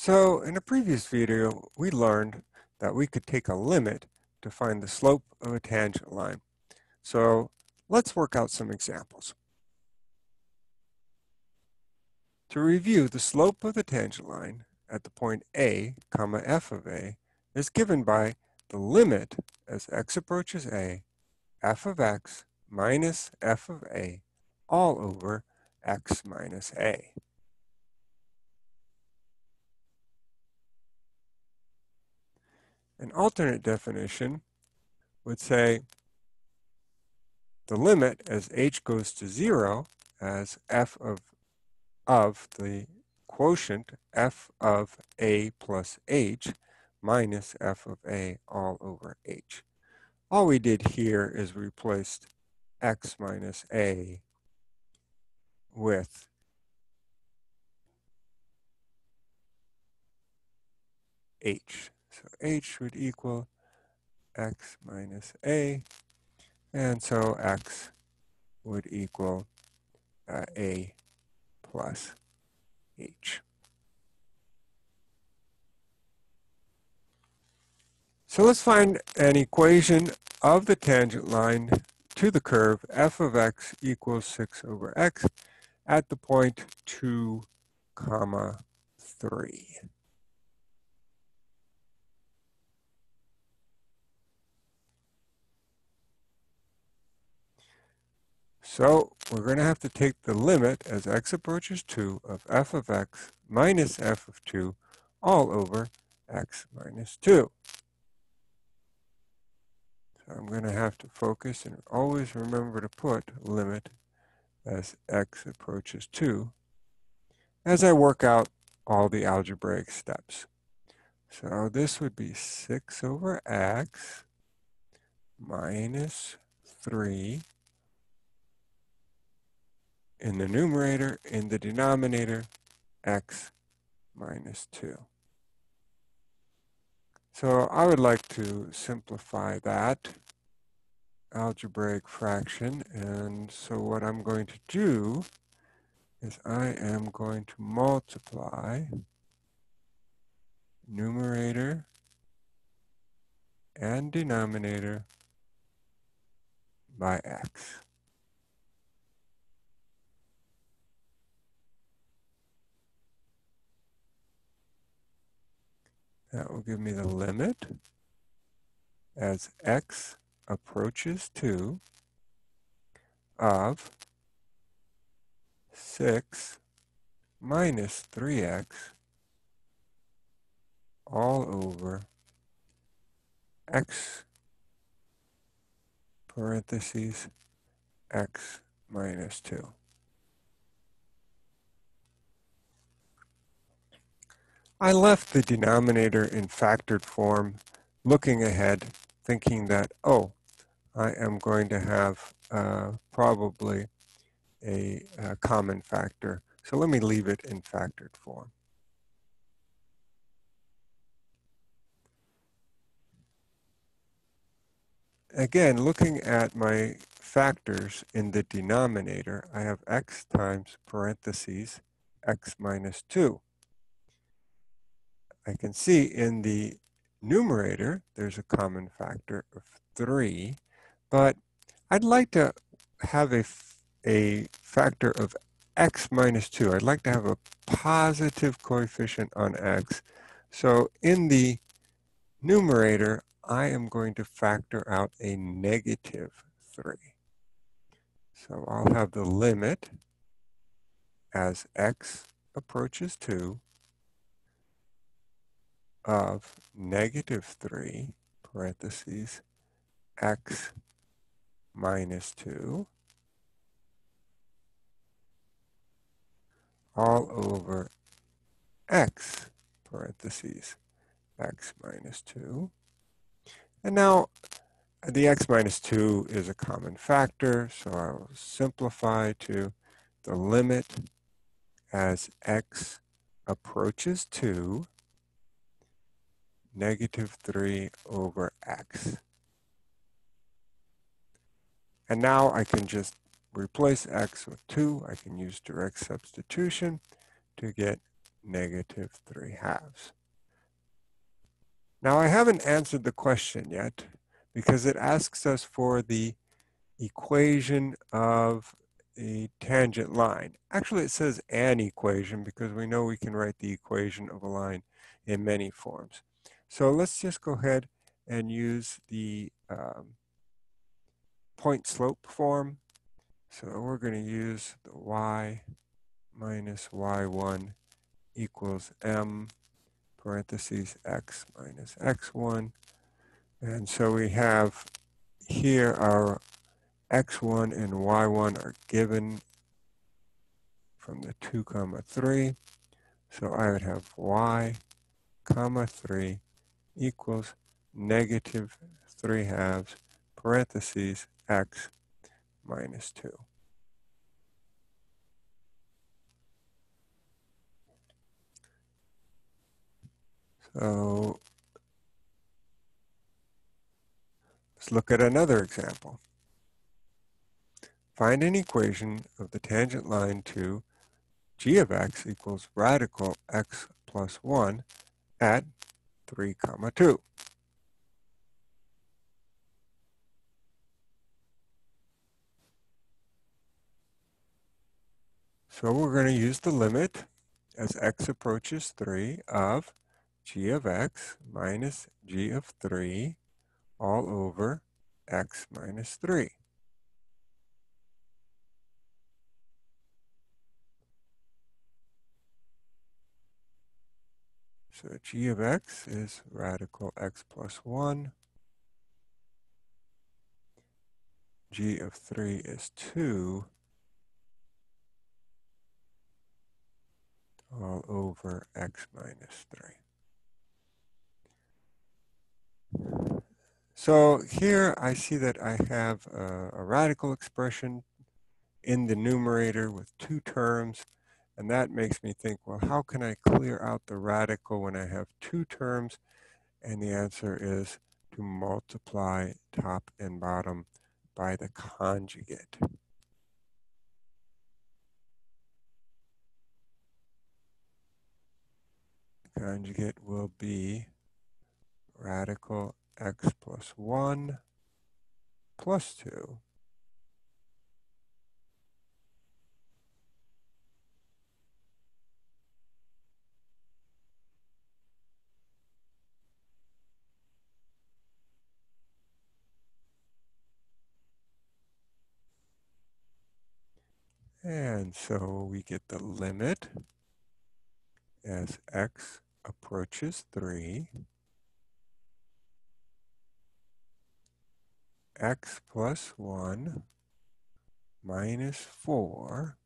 So in a previous video, we learned that we could take a limit to find the slope of a tangent line. So let's work out some examples. To review, the slope of the tangent line at the point A, comma f of A, is given by the limit as x approaches A, f of x minus f of A, all over x minus A. An alternate definition would say the limit as h goes to 0 as f of, of the quotient f of a plus h minus f of a all over h. All we did here is replaced x minus a with h. So h would equal x minus a, and so x would equal uh, a plus h. So let's find an equation of the tangent line to the curve f of x equals 6 over x at the point 2 comma 3. So we're going to have to take the limit as x approaches 2 of f of x minus f of 2 all over x minus 2. So I'm going to have to focus and always remember to put limit as x approaches 2 as I work out all the algebraic steps. So this would be 6 over x minus 3 in the numerator, in the denominator, x minus 2. So I would like to simplify that algebraic fraction. And so what I'm going to do is I am going to multiply numerator and denominator by x. That will give me the limit as x approaches 2 of 6 minus 3x all over x parentheses x minus 2. I left the denominator in factored form, looking ahead, thinking that, oh, I am going to have uh, probably a, a common factor. So let me leave it in factored form. Again, looking at my factors in the denominator, I have x times parentheses x minus 2. I can see in the numerator, there's a common factor of 3, but I'd like to have a, a factor of x minus 2. I'd like to have a positive coefficient on x. So in the numerator, I am going to factor out a negative 3. So I'll have the limit as x approaches 2 of negative 3 parentheses x minus 2 all over x parentheses x minus 2. And now the x minus 2 is a common factor, so I will simplify to the limit as x approaches 2 negative 3 over x. And now I can just replace x with 2. I can use direct substitution to get negative 3 halves. Now I haven't answered the question yet because it asks us for the equation of a tangent line. Actually, it says an equation because we know we can write the equation of a line in many forms. So let's just go ahead and use the um, point slope form. So we're going to use the y minus y1 equals m parentheses x minus x1. And so we have here our x1 and y1 are given from the 2 comma 3. So I would have y comma 3 equals negative 3 halves parentheses x minus 2. So let's look at another example. Find an equation of the tangent line to g of x equals radical x plus 1 at 3 comma 2. So we're going to use the limit as x approaches 3 of g of x minus g of 3 all over x minus 3. So g of x is radical x plus 1. g of 3 is 2 all over x minus 3. So here I see that I have a, a radical expression in the numerator with two terms and that makes me think, well, how can I clear out the radical when I have two terms? And the answer is to multiply top and bottom by the conjugate. Conjugate will be radical x plus 1 plus 2 And so we get the limit as x approaches 3. x plus 1 minus 4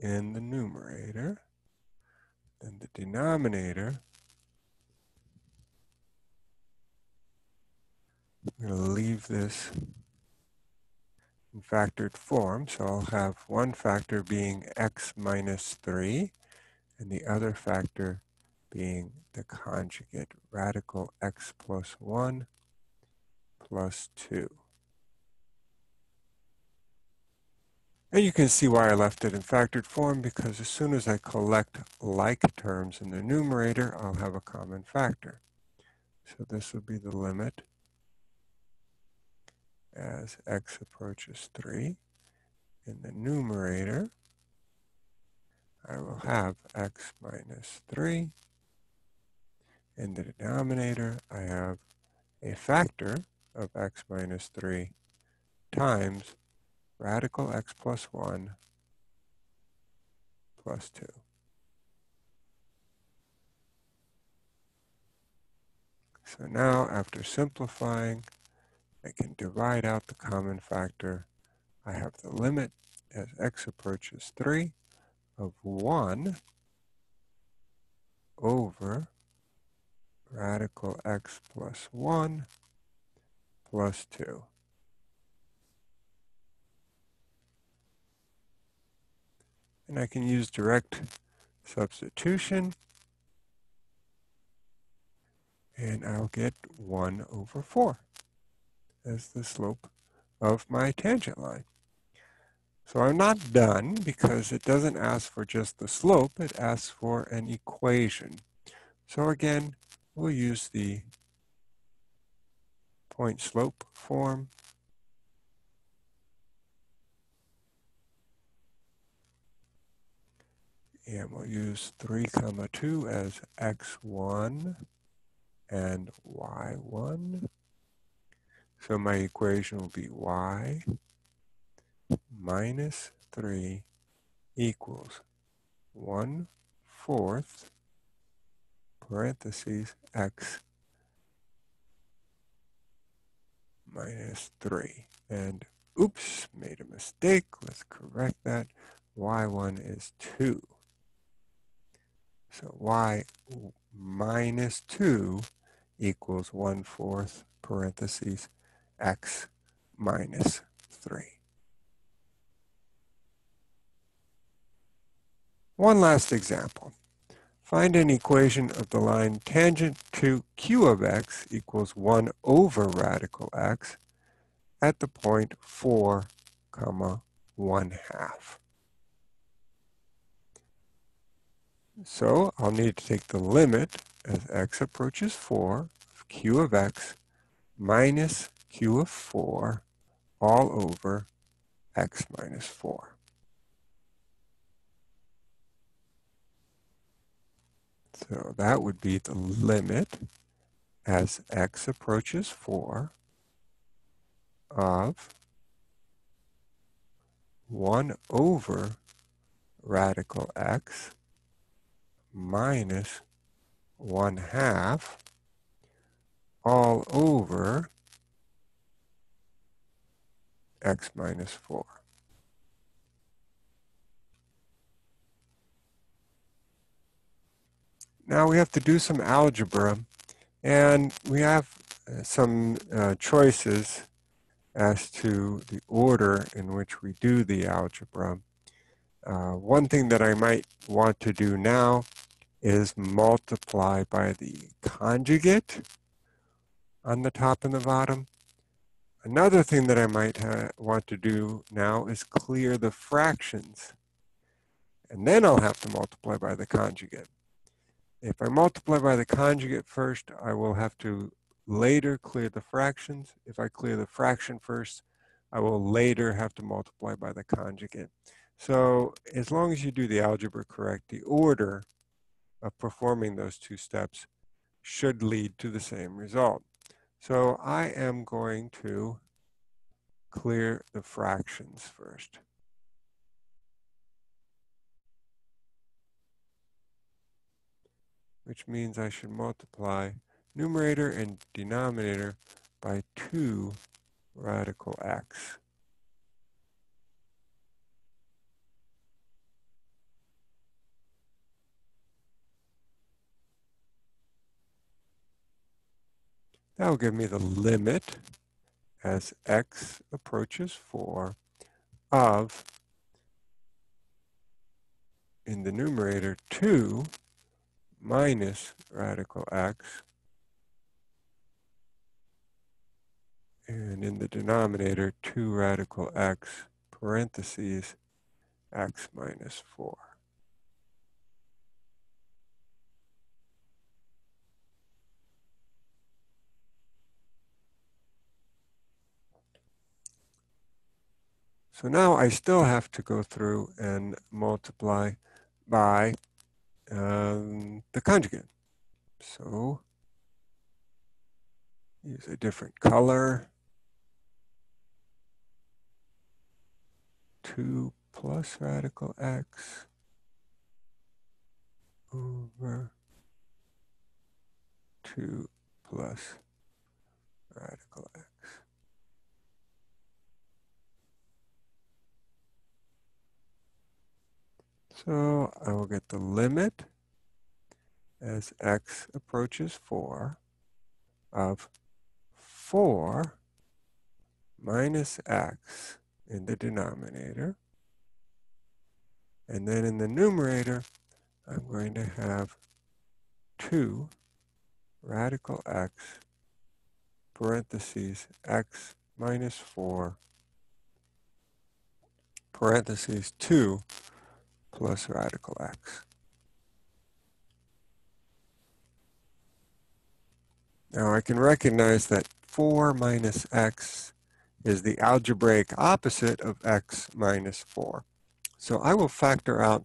in the numerator. And the denominator, I'm going to leave this in factored form. So I'll have one factor being x minus 3 and the other factor being the conjugate radical x plus 1 plus 2. And you can see why I left it in factored form because as soon as I collect like terms in the numerator, I'll have a common factor. So this will be the limit as x approaches 3. In the numerator, I will have x minus 3. In the denominator, I have a factor of x minus 3 times radical x plus 1 plus 2. So now, after simplifying, I can divide out the common factor. I have the limit as x approaches 3 of 1 over radical x plus 1 plus 2. And I can use direct substitution. And I'll get 1 over 4 as the slope of my tangent line. So I'm not done because it doesn't ask for just the slope, it asks for an equation. So again, we'll use the point slope form. And we'll use 3 comma 2 as x1 and y1. So my equation will be y minus 3 equals 1 fourth parentheses x minus 3. And oops, made a mistake. Let's correct that. y1 is 2. So y minus 2 equals 1 fourth parentheses x minus 3. One last example. Find an equation of the line tangent to q of x equals 1 over radical x at the point 4 comma 1 half. So I'll need to take the limit as x approaches 4 of q of x minus q of 4 all over x minus 4. So that would be the limit as x approaches 4 of 1 over radical x minus 1 half all over x minus 4. Now we have to do some algebra, and we have uh, some uh, choices as to the order in which we do the algebra. Uh, one thing that I might want to do now is multiply by the conjugate on the top and the bottom. Another thing that I might want to do now is clear the fractions. And then I'll have to multiply by the conjugate. If I multiply by the conjugate first, I will have to later clear the fractions. If I clear the fraction first, I will later have to multiply by the conjugate. So as long as you do the algebra correct, the order of performing those two steps should lead to the same result. So I am going to clear the fractions first. which means I should multiply numerator and denominator by 2 radical x. That will give me the limit as x approaches 4 of, in the numerator, 2 minus radical x. And in the denominator, 2 radical x parentheses x minus 4. So now I still have to go through and multiply by um, the conjugate. So use a different color. 2 plus radical x over 2 plus radical x. So I will get the limit as x approaches 4 of 4 minus x in the denominator. And then in the numerator, I'm going to have 2 radical x parentheses x minus 4 parentheses 2 plus radical x. Now I can recognize that 4 minus x is the algebraic opposite of x minus 4. So I will factor out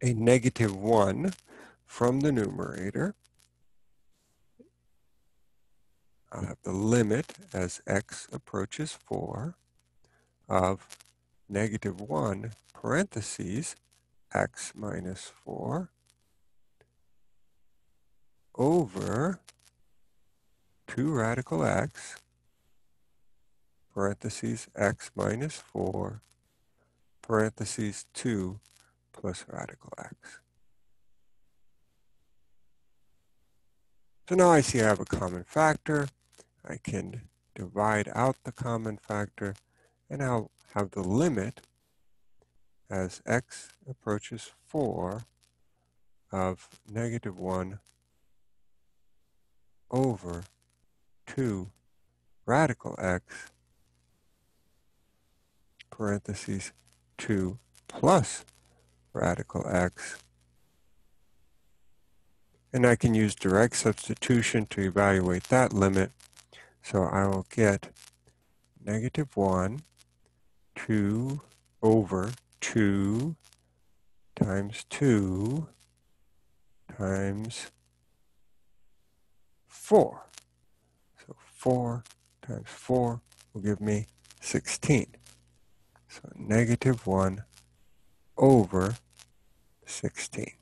a negative 1 from the numerator. I'll have the limit as x approaches 4 of negative 1 parentheses x minus 4 over 2 radical x parentheses x minus 4 parentheses 2 plus radical x. So now I see I have a common factor. I can divide out the common factor and I'll have the limit as x approaches 4 of negative 1 over 2 radical x parentheses 2 plus radical x. And I can use direct substitution to evaluate that limit. So I will get negative 1, 2 over 2 times 2 times 4. So 4 times 4 will give me 16. So negative 1 over 16.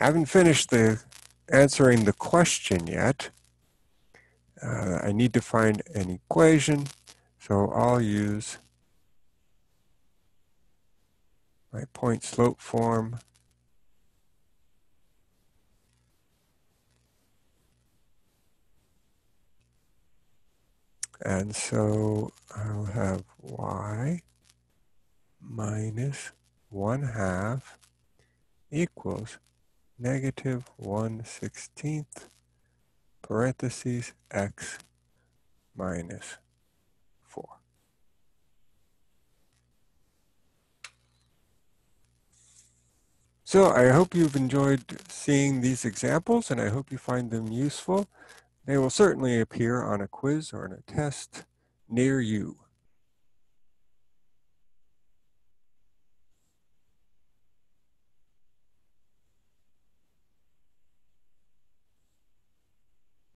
Haven't finished the answering the question yet. Uh, I need to find an equation, so I'll use my point slope form. And so I'll have y minus 1 half equals negative 1 16th parentheses x minus 4. So I hope you've enjoyed seeing these examples and I hope you find them useful. They will certainly appear on a quiz or on a test near you.